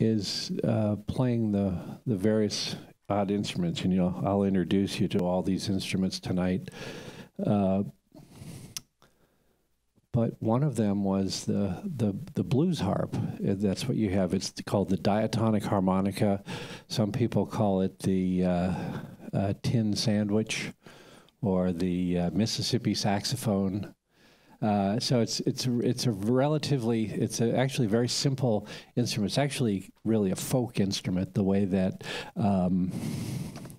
is uh, playing the the various odd instruments, and you know I'll introduce you to all these instruments tonight. Uh, but one of them was the, the, the blues harp. That's what you have. It's called the diatonic harmonica. Some people call it the uh, uh, tin sandwich or the uh, Mississippi saxophone. Uh, so it's it's it's a relatively it's a actually very simple instrument. It's actually really a folk instrument. The way that um,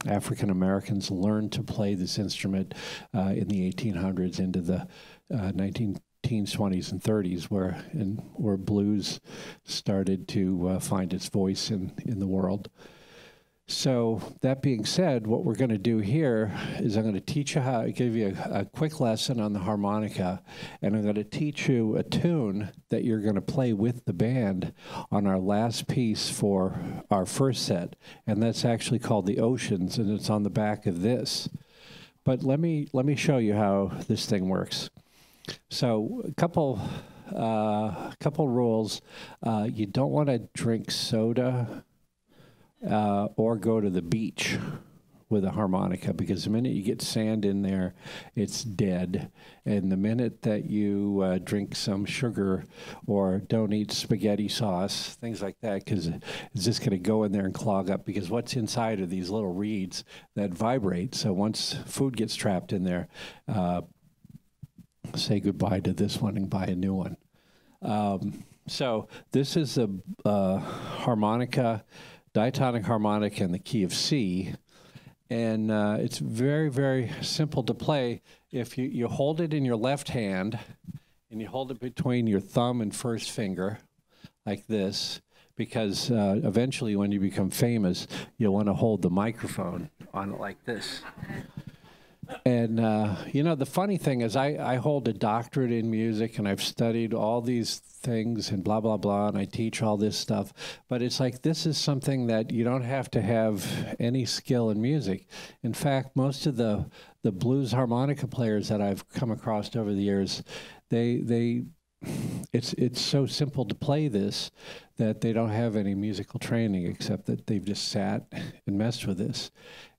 African Americans learned to play this instrument uh, in the 1800s into the 19 uh, teens, 20s, and 30s, where in, where blues started to uh, find its voice in, in the world. So that being said, what we're going to do here is I'm going to teach you how, give you a, a, quick lesson on the harmonica, and I'm going to teach you a tune that you're going to play with the band on our last piece for our first set, and that's actually called the Oceans, and it's on the back of this. But let me let me show you how this thing works. So a couple uh, couple rules: uh, you don't want to drink soda uh, or go to the beach with a harmonica because the minute you get sand in there, it's dead. And the minute that you uh, drink some sugar or don't eat spaghetti sauce, things like that, because it's just going to go in there and clog up because what's inside are these little reeds that vibrate. So once food gets trapped in there, uh, say goodbye to this one and buy a new one. Um, so this is a uh, harmonica diatonic harmonic in the key of C. And uh, it's very, very simple to play. If you, you hold it in your left hand and you hold it between your thumb and first finger, like this, because uh, eventually when you become famous, you'll want to hold the microphone on it like this. And uh, you know, the funny thing is, I, I hold a doctorate in music, and I've studied all these things and blah blah blah, and I teach all this stuff. But it's like this is something that you don't have to have any skill in music. In fact, most of the the blues harmonica players that I've come across over the years, they they it's it's so simple to play this that they don't have any musical training except that they've just sat and messed with this.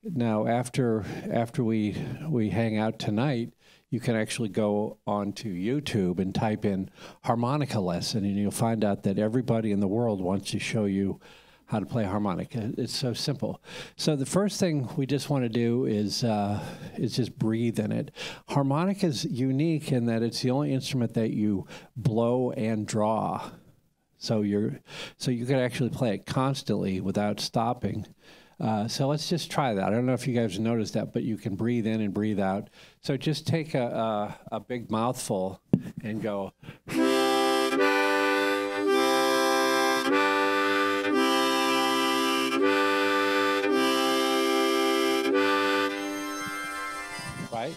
Now, after after we we hang out tonight, you can actually go onto YouTube and type in harmonica lesson, and you'll find out that everybody in the world wants to show you how to play harmonica. It's so simple. So the first thing we just want to do is uh, is just breathe in it. Harmonica is unique in that it's the only instrument that you blow and draw. So you're so you can actually play it constantly without stopping. Uh, so let's just try that. I don't know if you guys noticed that, but you can breathe in and breathe out. So just take a, a, a big mouthful and go. Right?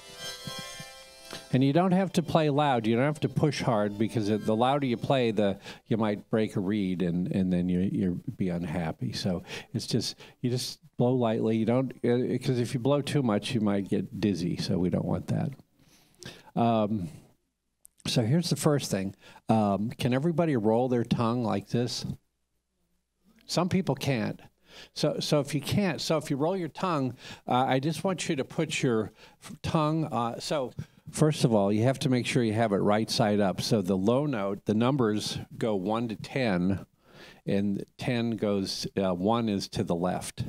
And you don't have to play loud. You don't have to push hard because the louder you play, the you might break a reed and, and then you you be unhappy. So it's just you just blow lightly. You don't because uh, if you blow too much, you might get dizzy. So we don't want that. Um, so here's the first thing. Um, can everybody roll their tongue like this? Some people can't. So, so if you can't, so if you roll your tongue, uh, I just want you to put your tongue. Uh, so First of all, you have to make sure you have it right side up. So the low note, the numbers go 1 to 10, and 10 goes, uh, 1 is to the left.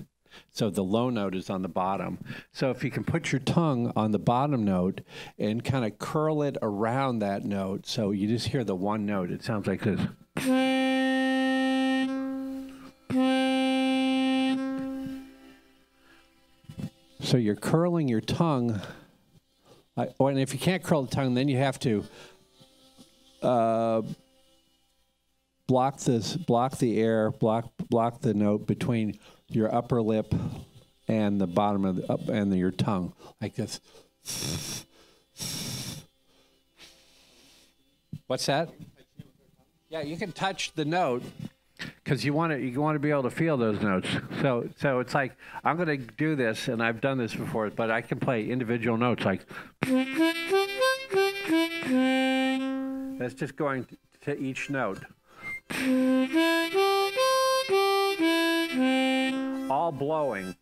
So the low note is on the bottom. So if you can put your tongue on the bottom note and kind of curl it around that note, so you just hear the one note, it sounds like this. So you're curling your tongue I, oh, and if you can't curl the tongue, then you have to uh, block this, block the air, block block the note between your upper lip and the bottom of the up and the, your tongue, like this. What's that? Yeah, you can touch the note because you want to you want to be able to feel those notes. So so it's like I'm going to do this, and I've done this before, but I can play individual notes like. That's just going to each note. all blowing.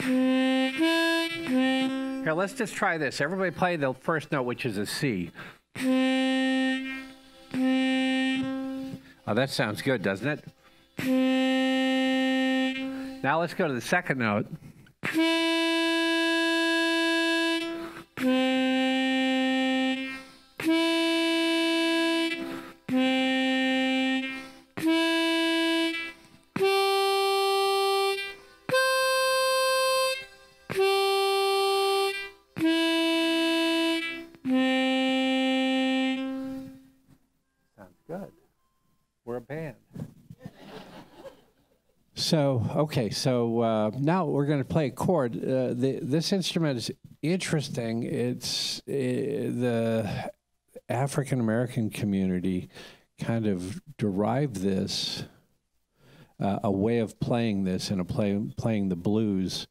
Here, let's just try this. Everybody play the first note, which is a C. Oh, that sounds good, doesn't it? Now let's go to the second note. Okay, so uh, now we're going to play a chord. Uh, the, this instrument is interesting. It's uh, the African American community kind of derived this, uh, a way of playing this and a play, playing the blues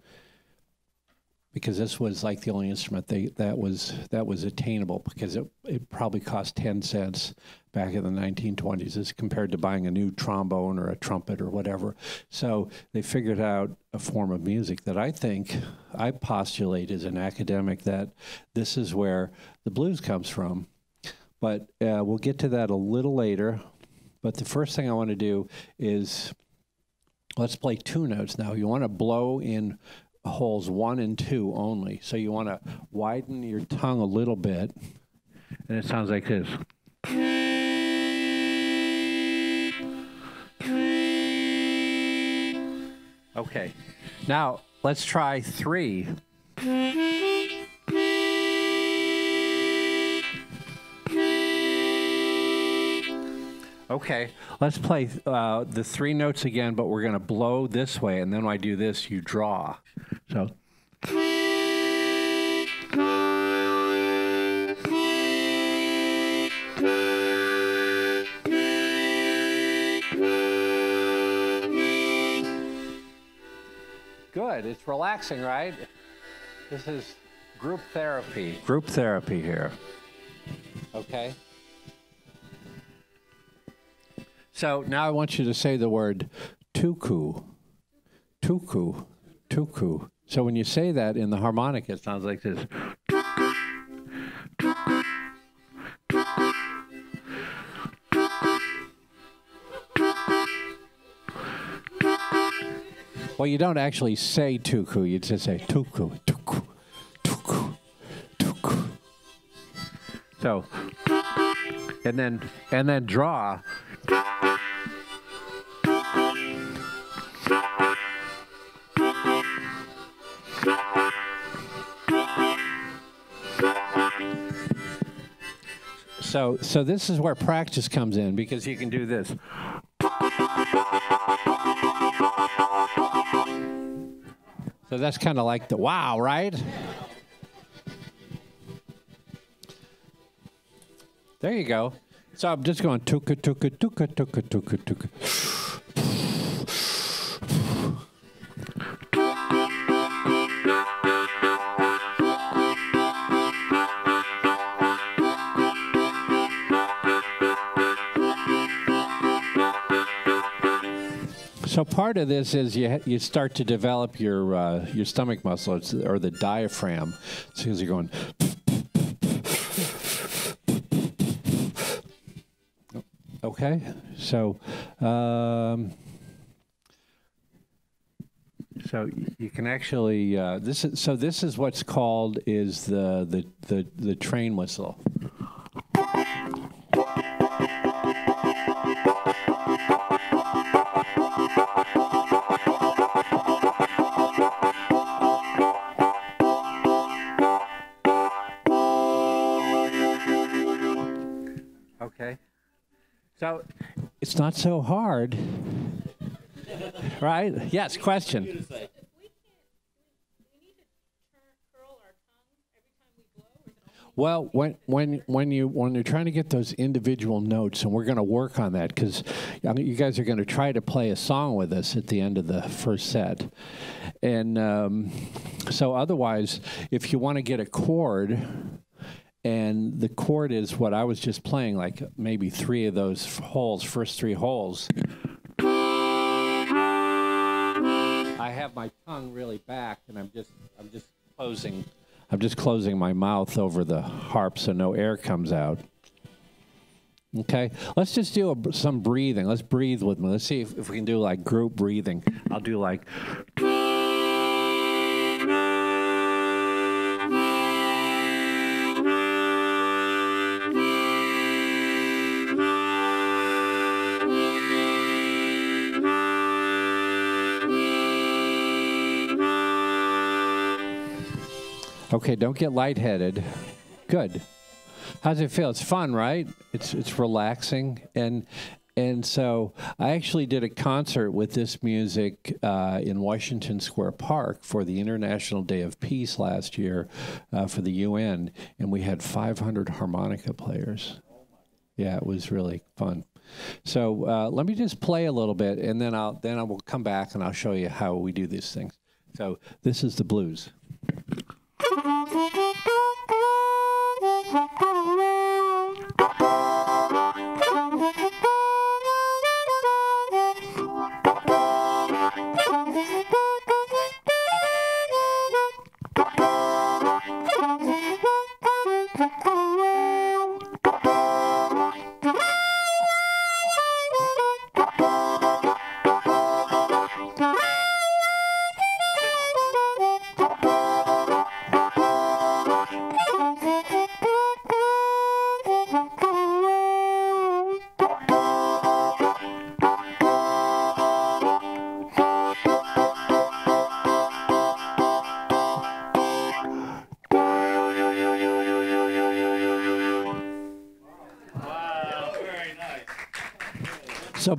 because this was like the only instrument they, that was that was attainable because it, it probably cost 10 cents back in the 1920s as compared to buying a new trombone or a trumpet or whatever. So they figured out a form of music that i think i postulate as an academic that this is where the blues comes from. But uh, we'll get to that a little later. But the first thing i want to do is let's play two notes. Now you want to blow in holes one and two only. So you want to widen your tongue a little bit, and it sounds like this. Okay, now let's try three. Okay, let's play uh, the three notes again, but we're going to blow this way, and then when I do this, you draw. So. Good. It's relaxing, right? This is group therapy. Group therapy here. Okay? So now I want you to say the word tuku. Tuku. Tuku. So when you say that in the harmonic, it sounds like this. Tuku tu Well, you don't actually say tuku, you just say tuku, tuku, tuku, tuku. So, and then and then draw. So, so this is where practice comes in because you can do this. So that's kind of like the wow, right? There you go. So I'm just going tuka tuka tuka tuka tuka tuka. Part of this is you you start to develop your uh, your stomach muscle or the diaphragm, as you're going. Okay, so um, so you can actually uh, this is so this is what's called is the the the, the train whistle. It's not so hard. right? Yes, question. Well, when when when you when you're trying to get those individual notes, and we're going to work on that because you guys are going to try to play a song with us at the end of the first set, and um, so otherwise, if you want to get a chord and the chord is what I was just playing, like maybe three of those holes, first three holes. I have my tongue really back, and I'm just I'm just closing I'm just closing my mouth over the harp so no air comes out. Okay, let's just do a, some breathing. Let's breathe with me. Let's see if, if we can do like group breathing. I'll do like. Okay, don't get lightheaded. Good. How's it feel? It's fun, right? It's it's relaxing and and so I actually did a concert with this music uh, in Washington Square Park for the International Day of Peace last year uh, for the UN, and we had 500 harmonica players. Yeah, it was really fun. So uh, let me just play a little bit, and then I'll then I will come back and I'll show you how we do these things. So this is the blues.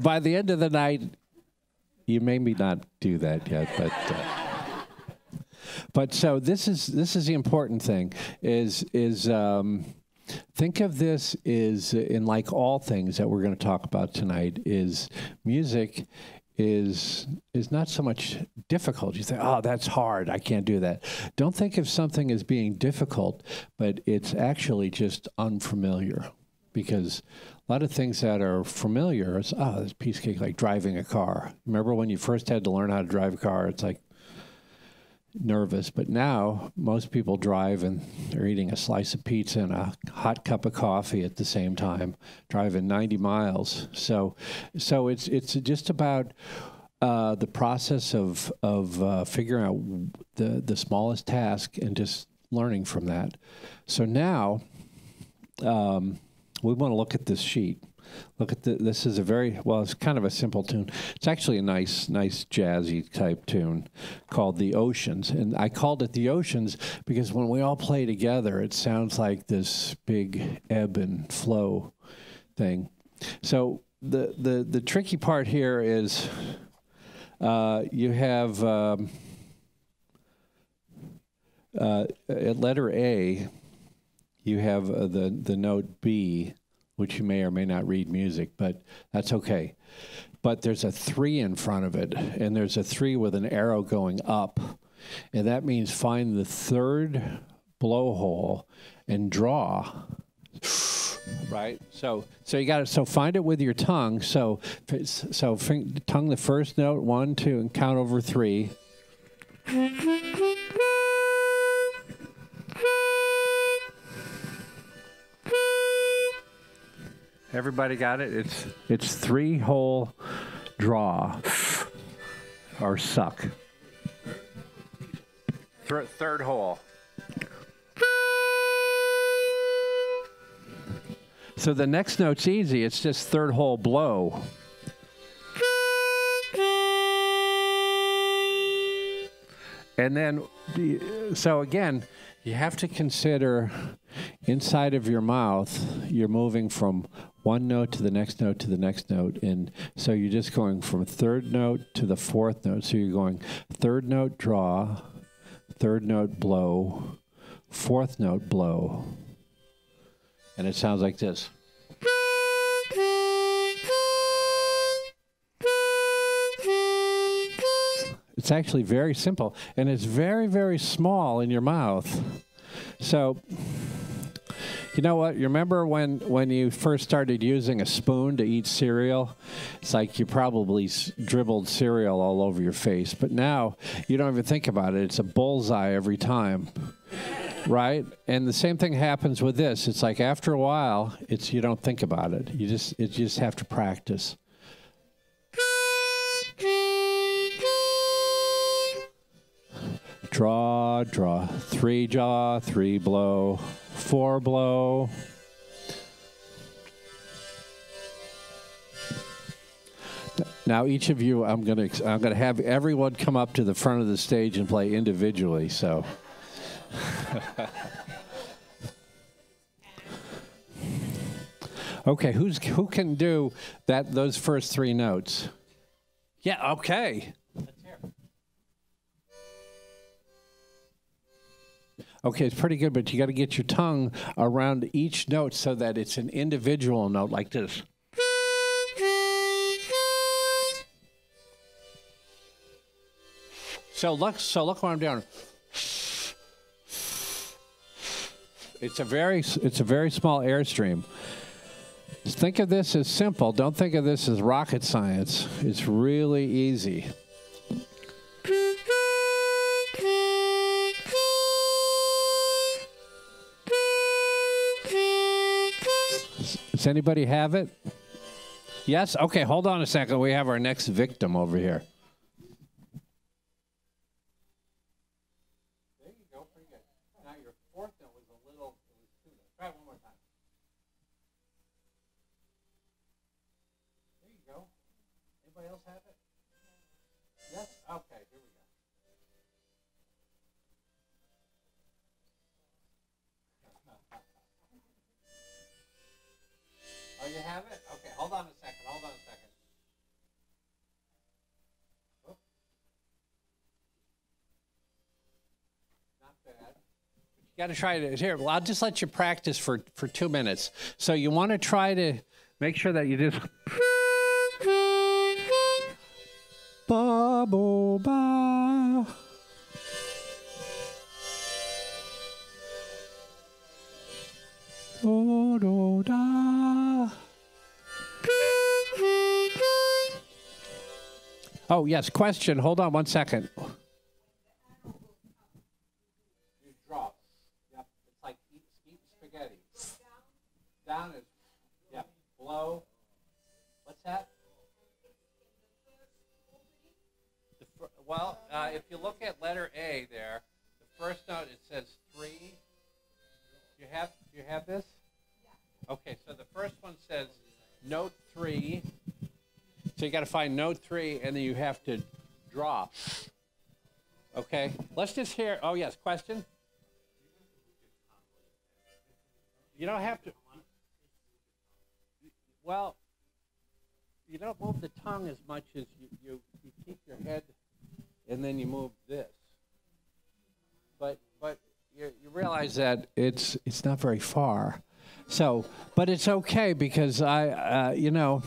By the end of the night, you may me not do that yet, but. Uh, but so this is this is the important thing is is um, think of this is in like all things that we're going to talk about tonight is music is is not so much difficult. You think, oh, that's hard. I can't do that. Don't think of something as being difficult, but it's actually just unfamiliar because a lot of things that are familiar is oh this piece cake like driving a car. Remember when you first had to learn how to drive a car it's like nervous. But now most people drive and they're eating a slice of pizza and a hot cup of coffee at the same time driving 90 miles. So so it's it's just about uh, the process of of uh, figuring out the the smallest task and just learning from that. So now um, we want to look at this sheet. Look at the, this is a very well. It's kind of a simple tune. It's actually a nice, nice jazzy type tune called "The Oceans," and I called it "The Oceans" because when we all play together, it sounds like this big ebb and flow thing. So the the the tricky part here is uh, you have um, uh, at letter A you have uh, the the note B, which you may or may not read music, but that's okay. But there's a three in front of it, and there's a three with an arrow going up, and that means find the third blowhole and draw. Right. So so you got to so find it with your tongue. So so tongue the first note one two and count over three. Everybody got it? It's it's three hole draw or suck. Th- third hole. So the next note's easy. It's just third hole blow. And then, so again, you have to consider inside of your mouth, you're moving from one note to the next note to the next note. And so you're just going from third note to the fourth note. So you're going third note draw, third note blow, fourth note blow. And it sounds like this. It's actually very simple and it's very, very small in your mouth. So You know what? You remember when when you first started using a spoon to eat cereal? It's like you probably s- dribbled cereal all over your face. But now you don't even think about it. It's a bullseye every time. Right? And the same thing happens with this. It's like after a while, it's you don't think about it. You just it, you just have to practice. Draw, draw. Three jaw, three blow, four blow. Now, each of you, I'm gonna I'm gonna have everyone come up to the front of the stage and play individually. So. okay, who's who can do that? Those first three notes. Yeah. Okay. Okay, it's pretty good, but you got to get your tongue around each note so that it's an individual note like this. So look, so look what I'm doing. It's a very, it's a very small airstream. Think of this as simple. Don't think of this as rocket science. It's really easy. Does anybody have it? Yes? Okay, hold on a second. We have our next victim over here. You have it? Okay, hold on a second. Hold on a second. Oop. Not bad. You got to try it here. Well, I'll just let you practice for for two minutes. So you want to try to make sure that you just. Ba bo ba. Do do da. Oh yes, question. Hold on one second. You it's like eat, eat spaghetti. Down is yep. Blow. What's that? The well, uh, if you look at letter A there, the first note it says three. You have you have this? Okay, so the first one says note three. So you got to find note three, and then you have to drop. Okay, let's just hear. Oh yes, question. You don't have to. Well, you don't move the tongue as much as you, you, you keep your head, and then you move this. But but you, you realize that it's it's not very far. So, but it's okay because I, uh, you know,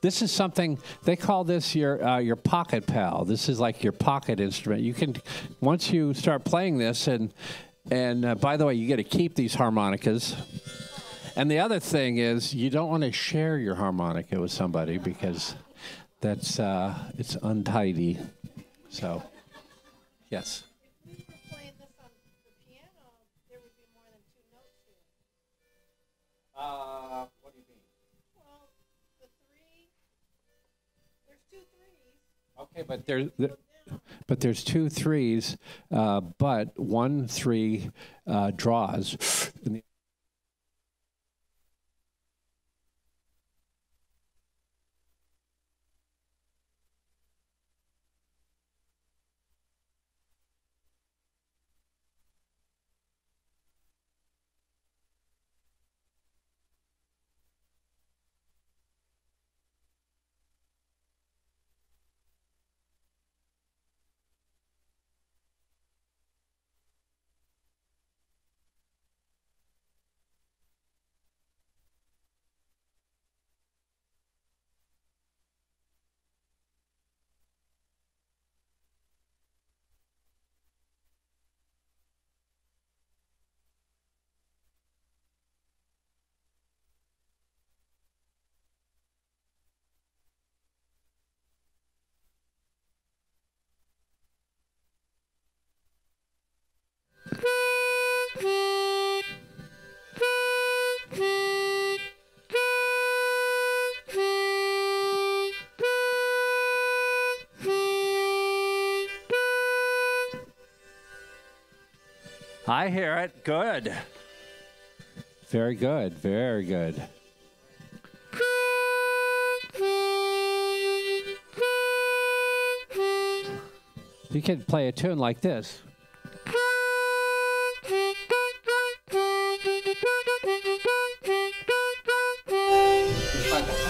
this is something they call this your uh, your pocket pal. This is like your pocket instrument. You can once you start playing this, and and uh, by the way, you get to keep these harmonicas. And the other thing is, you don't want to share your harmonica with somebody because that's uh, it's untidy. So, yes. Okay, but there's there, but there's two threes, uh, but one three uh, draws. I hear it. Good. Very good. Very good. You can play a tune like this.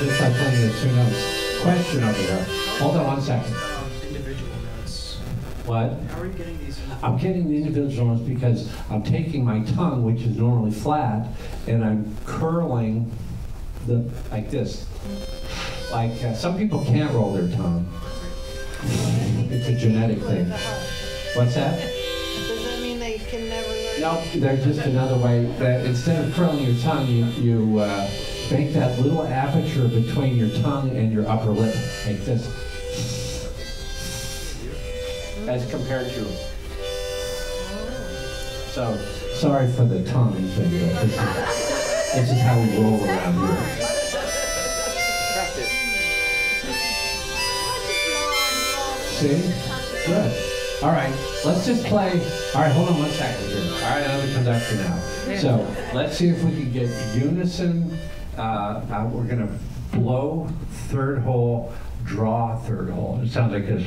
Just by playing the two notes. Question over here. Hold on one second. What? How are you getting these? I'm getting the individual notes because I'm taking my tongue, which is normally flat, and I'm curling the like this. Like uh, some people can't roll their tongue. It's a genetic thing. What's that? Does that mean they can never learn? No, there's just another way that instead of curling your tongue, you, you uh, make that little aperture between your tongue and your upper lip, like this. As compared to. So, sorry for the tongue thing, but this is, this is how we roll around here. See? Good. All right, let's just play. All right, hold on one second here. All right, I'm the conductor now. So let's see if we can get unison. Uh, uh, we're going to blow third hole, draw third hole. It sounds like this.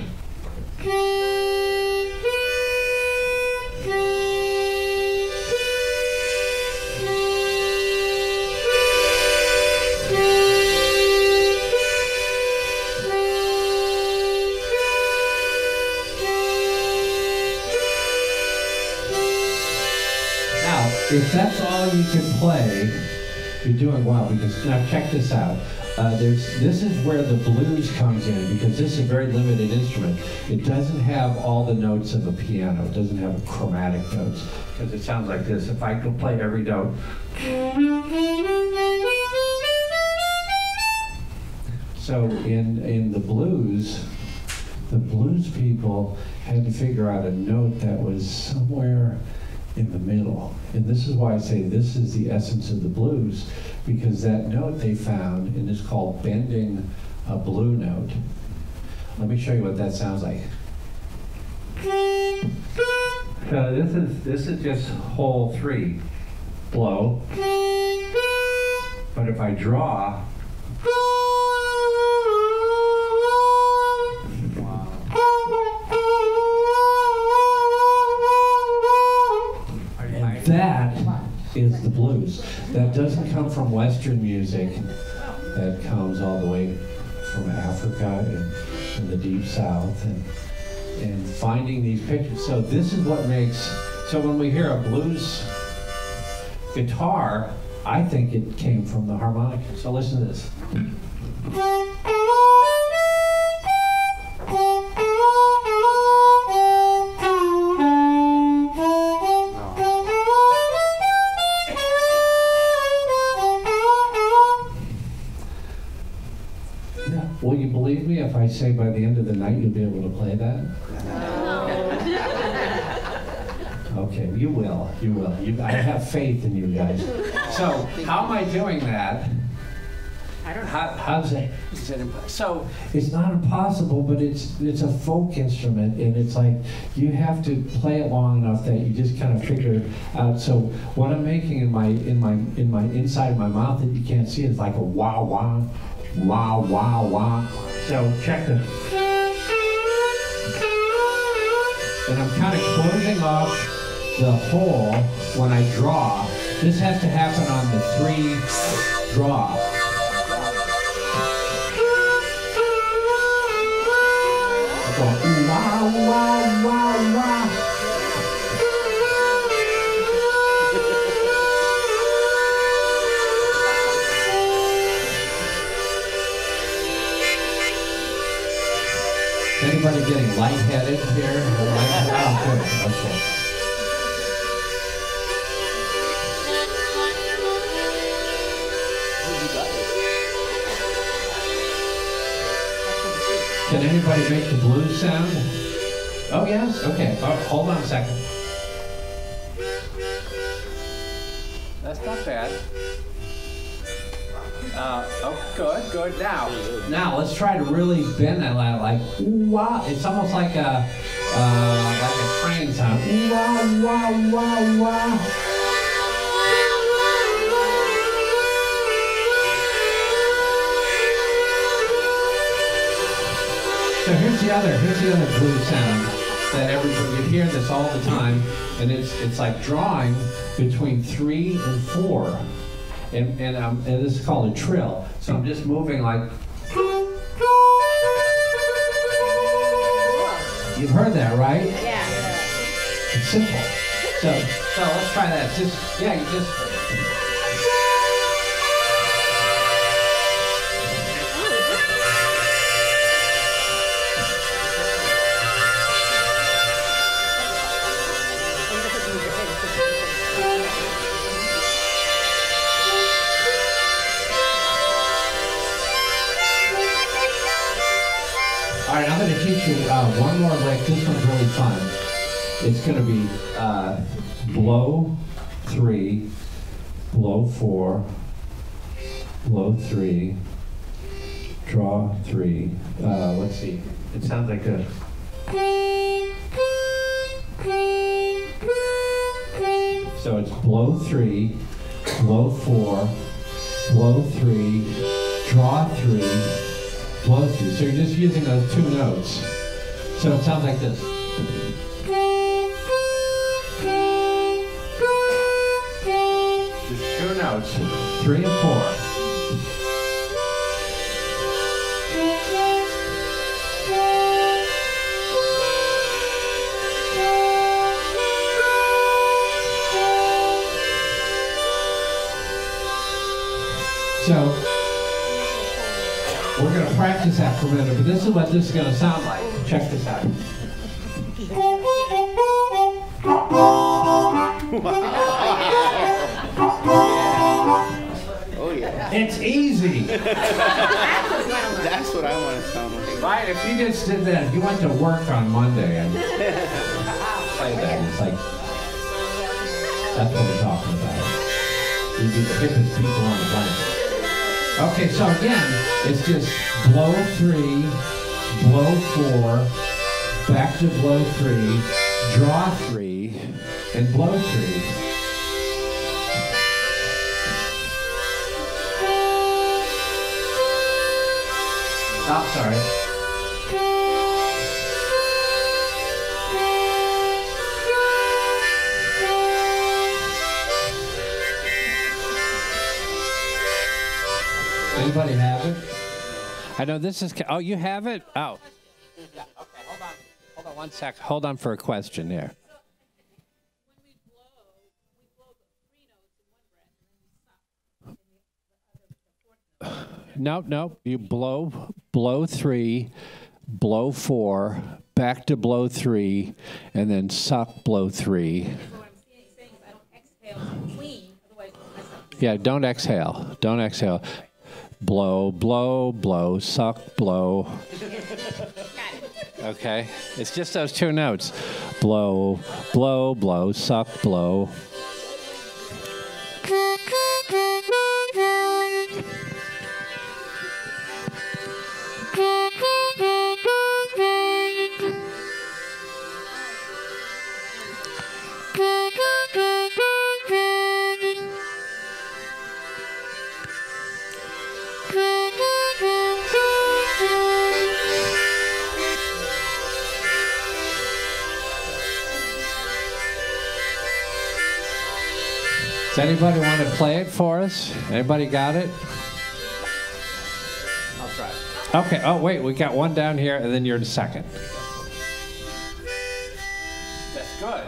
If that's all you can play, you're doing well because now check this out. Uh, this is where the blues comes in because this is a very limited instrument. It doesn't have all the notes of a piano. It doesn't have chromatic notes because it sounds like this. If I could play every note. So in in the blues, the blues people had to figure out a note that was somewhere in the middle. And this is why I say this is the essence of the blues, because that note they found, and it's called bending a blue note. Let me show you what that sounds like. So this is this is just hole three, blow. But if I draw, that is the blues. That doesn't come from Western music. That comes all the way from Africa and, and the deep South and and finding these pictures. So this is what makes. So when we hear a blues guitar, I think it came from the harmonica. So listen to this. Have faith in you guys. So, how am I doing that? I don't know. How, how's it? Is it so it's not impossible, but it's it's a folk instrument, and it's like you have to play it long enough that you just kind of figure out. So what I'm making in my in my in my inside of my mouth that you can't see is like a wah wah, wah wah wah. So check this. And I'm kind of closing off the hole when I draw. This has to happen on the three draw. Anybody getting lightheaded here? Oh, okay. Can anybody make the blues sound? Oh, yes? Okay. Oh, hold on a second. That's not bad. Uh, oh, good, good. Now, now let's try to really bend that line, like wow. It's almost like a uh, like a train sound. Wow, wow, wow, wow. The other, here's the other blues sound that everybody, you hear this all the time, and it's, it's like drawing between three and four. And, and, um, and this is called a trill. So I'm just moving like. You've heard that, right? Yeah. It's simple. So, so let's try that. Just, yeah, you just. Right, I'm going to teach you uh, one more lick. This one's really fun. It's going to be uh, blow three, blow four, blow three, draw three. Uh, let's see. It sounds like a. So it's blow three, blow four, blow three, draw three, through. So you're just using those two notes. So it sounds like this. Just two notes, three and four. Practice that for a minute, but this is what this is going to sound like. Check this out. Oh yeah. It's easy. That's what I want to sound like. Right? If you just did that, if you went to work on Monday and played that, it's like, that's what we're talking about. You'd be the hippest people on the planet. Okay, so again, it's just blow three, blow four, back to blow three, draw three, and blow three. Oh, sorry. Anybody have it? I know this is. Oh, you have it? Oh. Yeah, okay, hold on. Hold on one sec. Hold on for a question there. When we blow, we blow the three notes in one breath and then we suck in the, the other, the fourth note. No, no. You blow, blow three, blow four, back to blow three, and then suck, blow three. So what I'm saying, saying is I don't exhale in between, otherwise I mess up. Yeah, don't exhale. Don't exhale. Blow, blow, blow, suck, blow. Okay? It's just those two notes. Blow, blow, blow, suck, blow. Does anybody want to play it for us? Anybody got it? I'll try. Okay. Oh, wait. We got one down here, and then you're the second. That's good.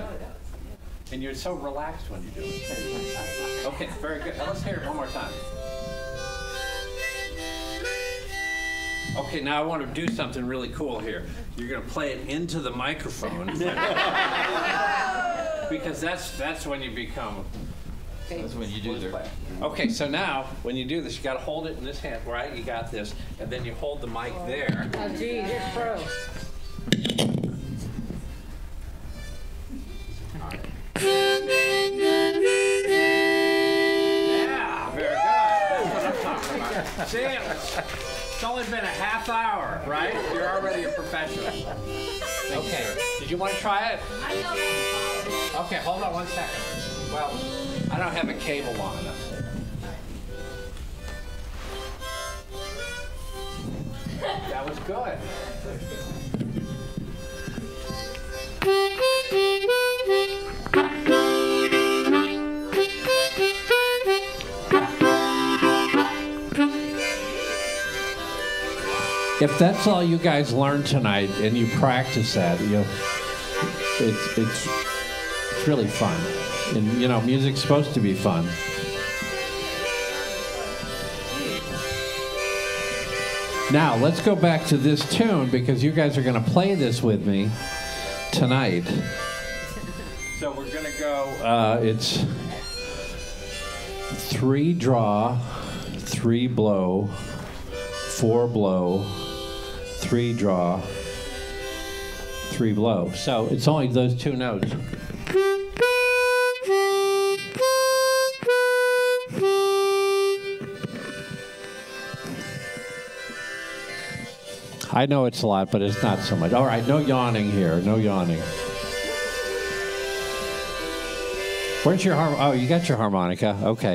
And you're so relaxed when you do it. Okay, very good. Now let's hear it one more time. Okay, now I want to do something really cool here. You're going to play it into the microphone. because that's that's when you become That's when you do their. Okay, so now when you do this, you got to hold it in this hand, right? You got this, and then you hold the mic there. Oh, geez, you're pro. Yeah, very good. That's what I'm talking about. Damn, it's only been a half hour, right? You're already a professional. Okay, did you want to try it? Okay, hold on one second. Well, I don't have a cable long enough. That was good. If that's all you guys learned tonight and you practice that, you it's it's it's really fun. And you know, music's supposed to be fun. Now, let's go back to this tune because you guys are going to play this with me tonight. So we're going to go, uh, it's three draw, three blow, four blow, three draw, three blow. So it's only those two notes. I know it's a lot, but it's not so much. All right, no yawning here. No yawning. Where's your harm? Oh, you got your harmonica. Okay.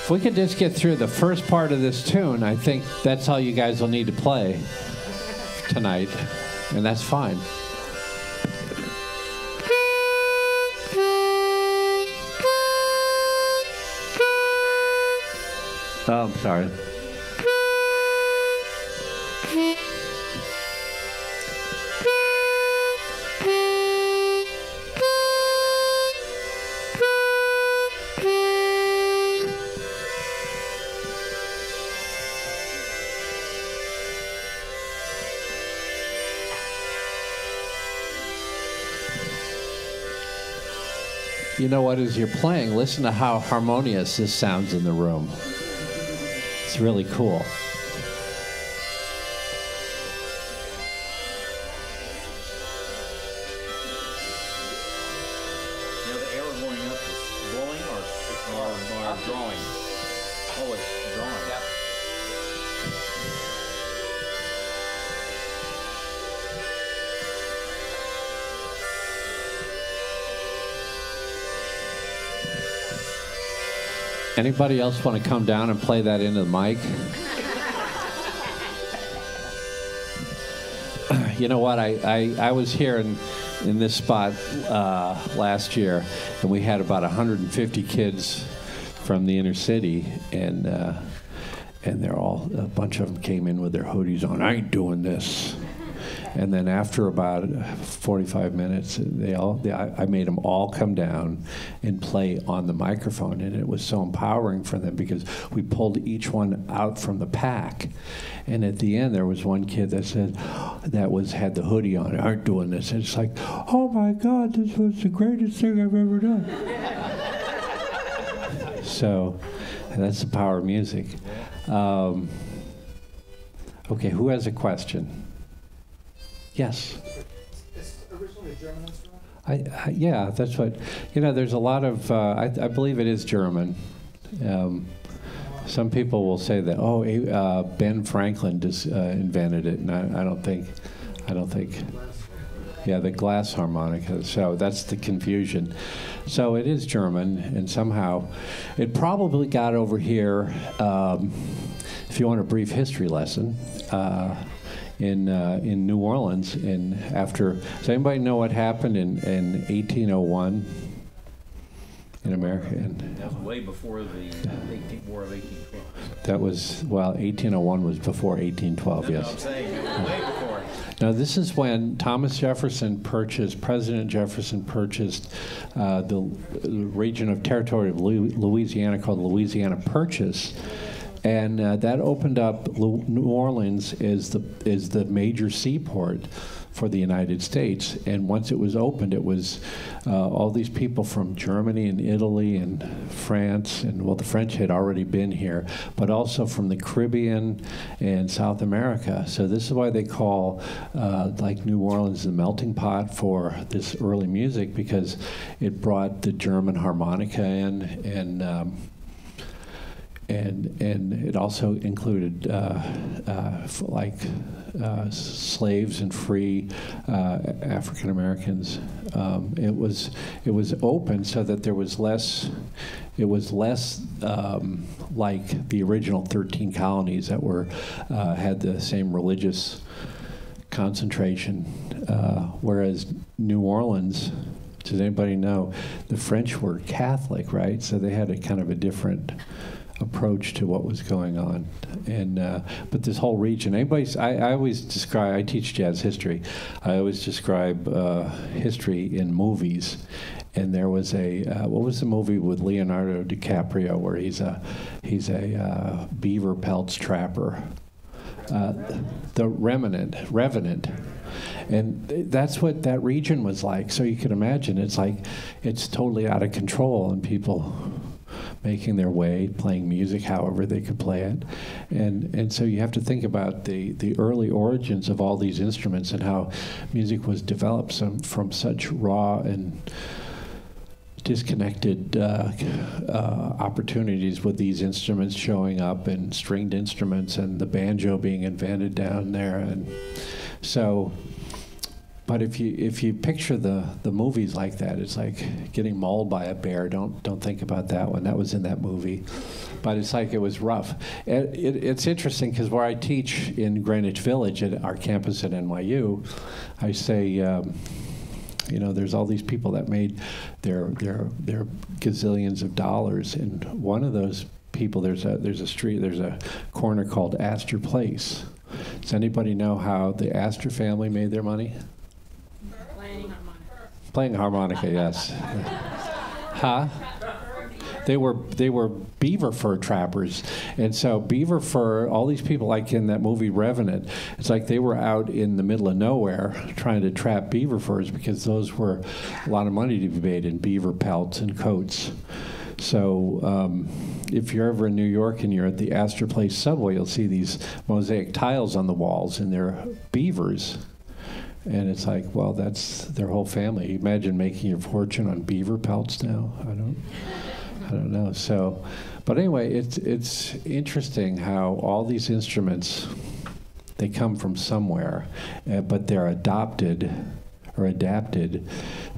If we could just get through the first part of this tune, I think that's all you guys will need to play tonight, and that's fine. Oh, I'm sorry. You know what? As you're playing, listen to how harmonious this sounds in the room. It's really cool. Anybody else want to come down and play that into the mic? you know what? I, I, I was here in, in this spot uh, last year, and we had about 150 kids from the inner city, and uh, and they're all a bunch of them came in with their hoodies on. I ain't doing this. And then after about 45 minutes, they all they, I, I made them all come down and play on the microphone, and it was so empowering for them because we pulled each one out from the pack. And at the end, there was one kid that said that was had the hoodie on. Aren't doing this. And it's like, oh my God, this was the greatest thing I've ever done. so, that's the power of music. Um, okay, who has a question? Yes. It's originally a German instrument. I, I, yeah, that's what, you know, there's a lot of, uh, I, I believe it is German. Um, some people will say that, oh, uh, Ben Franklin just uh, invented it, and I, I don't think, I don't think, yeah, the glass harmonica. So that's the confusion. So it is German, and somehow it probably got over here. Um, if you want a brief history lesson, uh, in uh, in New Orleans, in after. Does anybody know what happened in, in 1801 in America? And That was way before the 18th War of 1812. that was well, 1801 was before 1812. That's what I'm Yes. saying, way before. Now this is when Thomas Jefferson purchased. President Jefferson purchased uh, the, the region of territory of Louisiana called the Louisiana Purchase. And uh, that opened up New Orleans as the is the major seaport for the United States. And once it was opened, it was uh, all these people from Germany and Italy and France, and well, the French had already been here, but also from the Caribbean and South America. So this is why they call uh, like New Orleans the melting pot for this early music because it brought the German harmonica in and. Um, and and it also included uh, uh, like uh, slaves and free uh, African Americans. Um, it was it was open so that there was less. It was less um, like the original 13 colonies that were uh, had the same religious concentration, uh, whereas New Orleans. Does anybody know the French were Catholic, right? So they had a kind of a different approach to what was going on. And uh, but this whole region, anybody's, I, I always describe. I teach jazz history. I always describe uh, history in movies. And there was a uh, what was the movie with Leonardo DiCaprio where he's a he's a uh, beaver pelts trapper. Uh, the remnant, revenant, and th- that's what that region was like. So you can imagine it's like it's totally out of control, and people making their way, playing music however they could play it. And, and so you have to think about the, the early origins of all these instruments and how music was developed some, from such raw and disconnected uh, uh, opportunities with these instruments showing up and stringed instruments and the banjo being invented down there. And so but if you if you picture the the movies like that, it's like getting mauled by a bear. Don't don't think about that one. That was in that movie, but it's like it was rough. It, it, it's interesting because where I teach in Greenwich Village at our campus at NYU, I say. Um, you know, there's all these people that made their their their gazillions of dollars, and one of those people there's a there's a street there's a corner called Astor Place. Does anybody know how the Astor family made their money? Playing harmonica. Yes. huh? They were they were beaver fur trappers, and so beaver fur. All these people, like in that movie Revenant, it's like they were out in the middle of nowhere trying to trap beaver furs because those were a lot of money to be made in beaver pelts and coats. So um, if you're ever in New York and you're at the Astor Place subway, you'll see these mosaic tiles on the walls, and they're beavers. And it's like, well, that's their whole family. Imagine making your fortune on beaver pelts now. I don't, I don't know. So, but anyway, it's it's interesting how all these instruments, they come from somewhere, uh, but they're adopted or adapted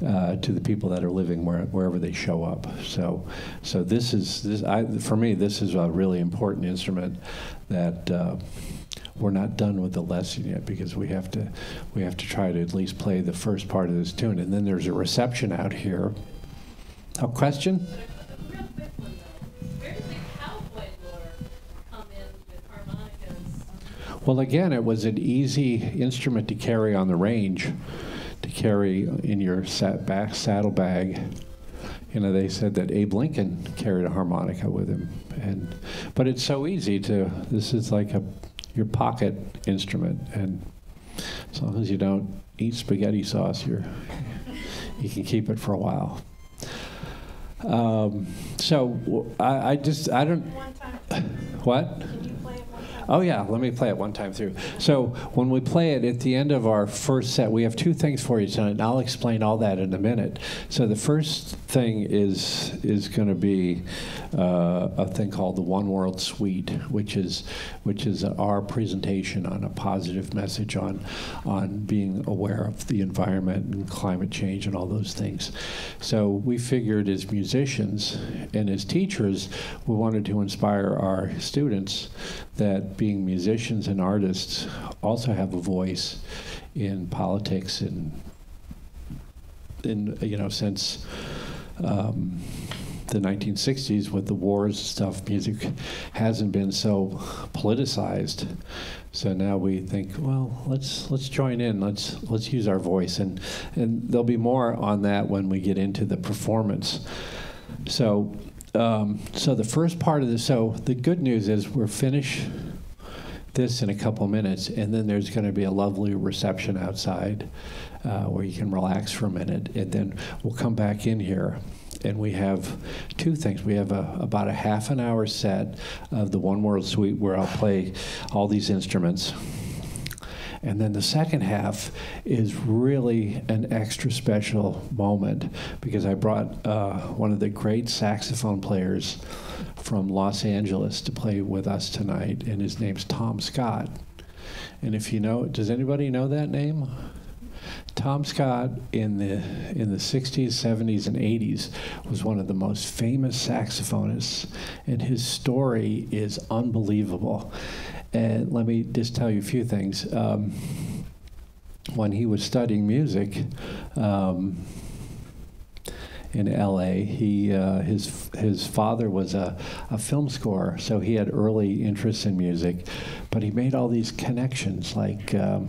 uh, to the people that are living where, wherever they show up. So, so this is this I, for me. This is a really important instrument that. Uh, we're not done with the lesson yet because we have to we have to try to at least play the first part of this tune. And then there's a reception out here. A question? Real quick one though. Where did the cowboy lore come in with harmonicas? well again it was an easy instrument to carry on the range to carry in your sat back saddlebag. You know they said that abe lincoln carried a harmonica with him. And but it's so easy to this is like a your pocket instrument and as long as you don't eat spaghetti sauce you're you can keep it for a while. Um, so I just i don't what Oh, yeah, let me play it one time through. So, when we play it at the end of our first set, we have two things for you tonight, and I'll explain all that in a minute. So, the first thing is is going to be uh, a thing called the One World Suite, which is which is our presentation on a positive message on on being aware of the environment and climate change and all those things. So, we figured as musicians and as teachers, we wanted to inspire our students that being musicians and artists also have a voice in politics and in you know since um, the 1960s with the wars and stuff music hasn't been so politicized. So now we think well let's let's join in. Let's let's use our voice. And and there'll be more on that when we get into the performance. So um, so the first part of this, so the good news is we're finished this in a couple minutes, and then there's going to be a lovely reception outside uh, where you can relax for a minute, and then we'll come back in here. And we have two things. We have a, about a half an hour set of the One World Suite where I'll play all these instruments. And then the second half is really an extra special moment because I brought uh, one of the great saxophone players from Los Angeles to play with us tonight, and his name's Tom Scott. And if you know, does anybody know that name? Tom Scott in the in the 60s, 70s, and 80s was one of the most famous saxophonists, and his story is unbelievable. And let me just tell you a few things. Um, when he was studying music um, in L.A., he uh, his his father was a, a film scorer, so he had early interest in music, but he made all these connections like. Um,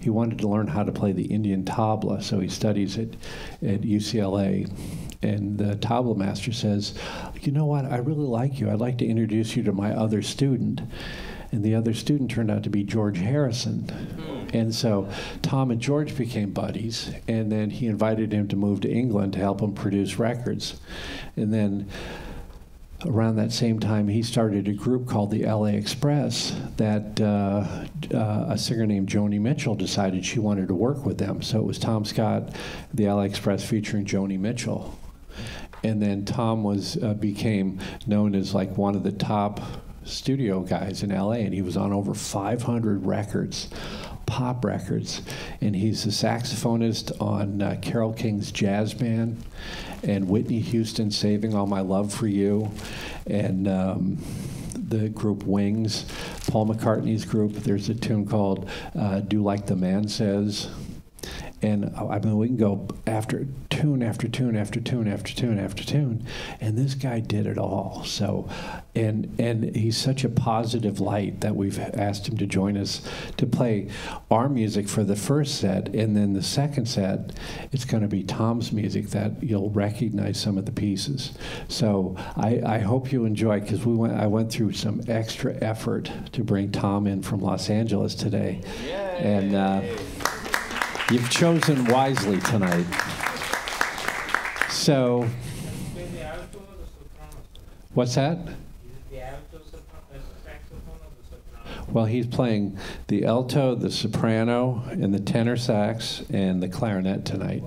he wanted to learn how to play the Indian tabla, so he studies it at UCLA. And the tabla master says, You know what? I really like you. I'd like to introduce you to my other student. And the other student turned out to be George Harrison. And so Tom and George became buddies, and then he invited him to move to England to help him produce records. And then around that same time, he started a group called the LA Express that uh, uh, a singer named Joni Mitchell decided she wanted to work with them. So it was Tom Scott, the LA Express featuring Joni Mitchell. And then Tom was uh, became known as like one of the top studio guys in LA, and he was on over 500 records, pop records. And he's a saxophonist on uh, Carole King's jazz band and Whitney Houston Saving All My Love for You, and um, the group Wings, Paul McCartney's group. There's a tune called uh, Do Like the Man Says. And I mean, we can go after tune after tune after tune after tune after tune, and this guy did it all. So, and and he's such a positive light that we've asked him to join us to play our music for the first set, and then the second set, it's going to be Tom's music that you'll recognize some of the pieces. So I, I hope you enjoy because we went I went through some extra effort to bring Tom in from Los Angeles today, and. Uh, You've chosen wisely tonight. So, what's that? Well, he's playing the alto, the soprano, and the tenor sax, and the clarinet tonight.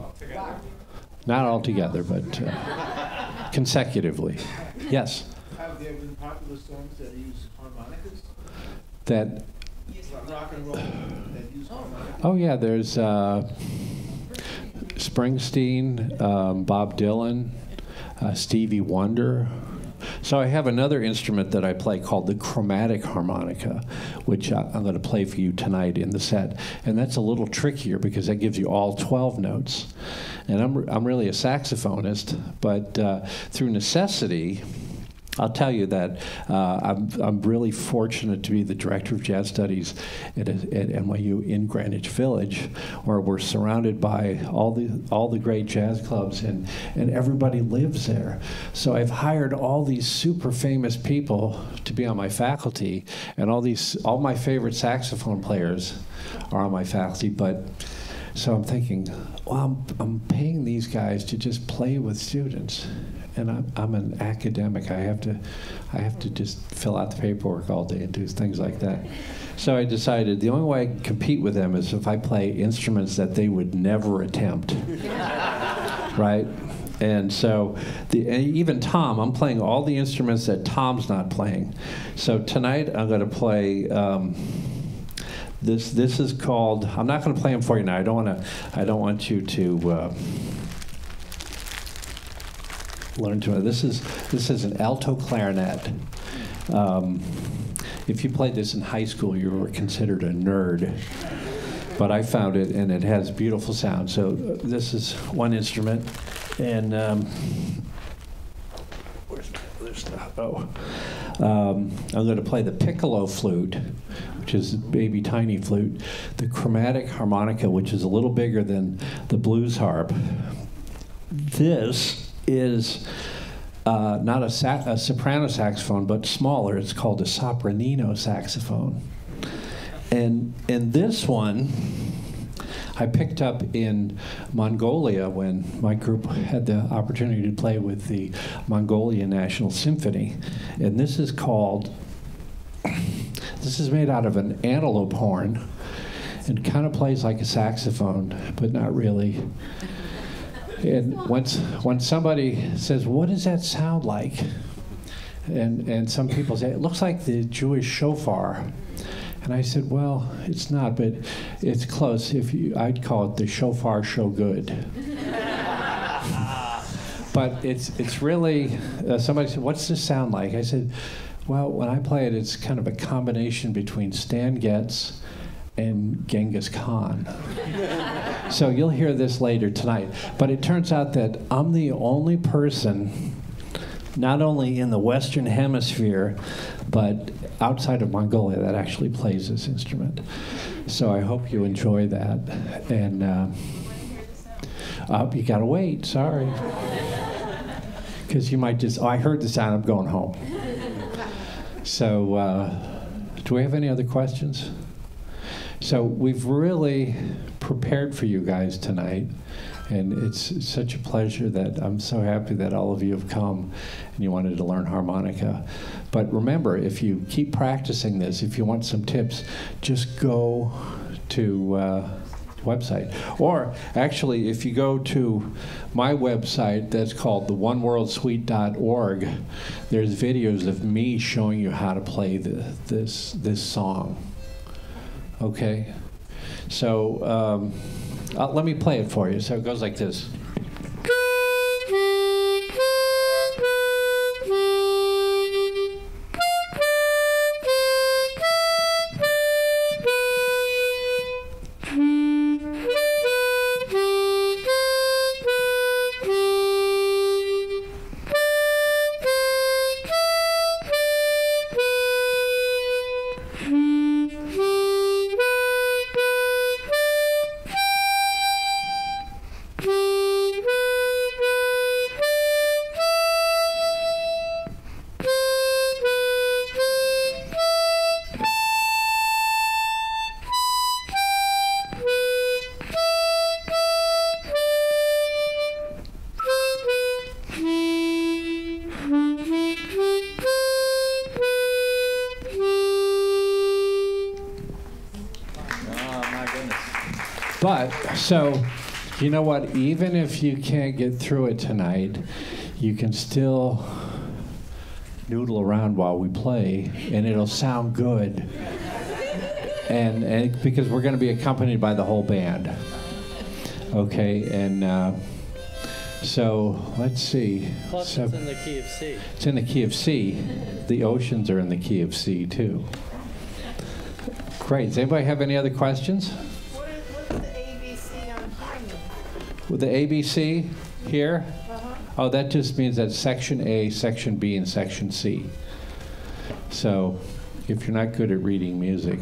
Not all together, but uh, consecutively. Yes. Have there been popular songs that use harmonicas? That. Rock and roll that use harmonicas? Oh yeah, there's uh, Springsteen, um, Bob Dylan, uh, Stevie Wonder. So I have another instrument that I play called the chromatic harmonica, which I, I'm going to play for you tonight in the set. And that's a little trickier because that gives you all 12 notes. And I'm, I'm really a saxophonist, but uh, through necessity, I'll tell you that uh, I'm, I'm really fortunate to be the director of jazz studies at, at NYU in Greenwich Village, where we're surrounded by all the all the great jazz clubs, and and everybody lives there. So I've hired all these super famous people to be on my faculty, and all these all my favorite saxophone players are on my faculty, but. So I'm thinking, well, I'm, I'm paying these guys to just play with students, and I'm, I'm an academic. I have to, I have to just fill out the paperwork all day and do things like that. So I decided the only way I compete with them is if I play instruments that they would never attempt, right? And so, the, and even Tom, I'm playing all the instruments that Tom's not playing. So tonight I'm going to play. Um, this this is called. I'm not going to play them for you now. I don't want to. I don't want you to. Uh, learn to this is this is an alto clarinet. Um, if you played this in high school you were considered a nerd. But I found it and it has beautiful sound. So uh, this is one instrument and um, where's stuff? Oh. Um, I'm going to play the piccolo flute which is baby tiny flute the chromatic harmonica which is a little bigger than the blues harp. This is uh, not a, sa- a soprano saxophone, but smaller. It's called a sopranino saxophone. And and this one, I picked up in Mongolia when my group had the opportunity to play with the Mongolian National Symphony, and this is called. This is made out of an antelope horn, and kind of plays like a saxophone, but not really. And once, when somebody says, "What does that sound like?" and and some people say it looks like the Jewish shofar, and I said, "Well, it's not, but it's close. If you, I'd call it the shofar show good." but it's it's really uh, somebody said, "What's this sound like?" I said, "Well, when I play it, it's kind of a combination between Stan Getz and Genghis Khan." so you'll hear this later tonight. But it turns out that I'm the only person, not only in the Western Hemisphere, but outside of Mongolia, that actually plays this instrument. So I hope you enjoy that. And uh, uh, you gotta wait. Sorry, because you might just. Oh, I heard the sound. I'm going home. So, uh, do we have any other questions? So we've really prepared for you guys tonight, and it's such a pleasure that I'm so happy that all of you have come and you wanted to learn harmonica. But remember, if you keep practicing this, if you want some tips, just go to uh, website. Or actually, if you go to my website that's called the oneworldsuite.org, there's videos of me showing you how to play the, this this song. Okay? So um, uh, let me play it for you. So it goes like this. So, you know what? Even if you can't get through it tonight, you can still noodle around while we play, and it'll sound good. And, and because we're going to be accompanied by the whole band. Okay, and uh, so let's see. Plus, So- it's in the key of C. it's in the key of C. The oceans are in the key of C too. Great. Does anybody have any other questions? With the ABC here? Uh-huh. Oh, that just means that section A, section B, and section C. So if you're not good at reading music.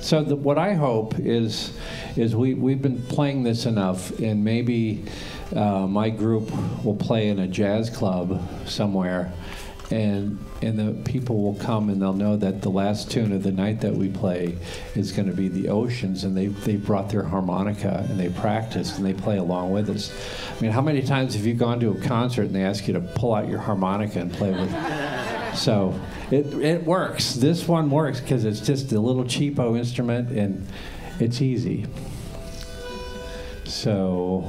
So the, what I hope is, is we, we've been playing this enough, and maybe uh, my group will play in a jazz club somewhere, and, and the people will come and they'll know that the last tune of the night that we play is going to be the oceans, and they, they brought their harmonica, and they practice, and they play along with us. I mean, how many times have you gone to a concert and they ask you to pull out your harmonica and play with? So it, it works. This one works because it's just a little cheapo instrument and it's easy. So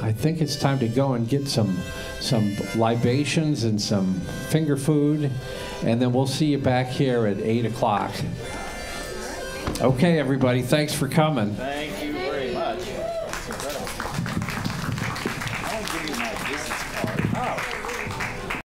I think it's time to go and get some some libations and some finger food, and then we'll see you back here at eight o'clock. Okay, everybody. Thanks for coming. Thank you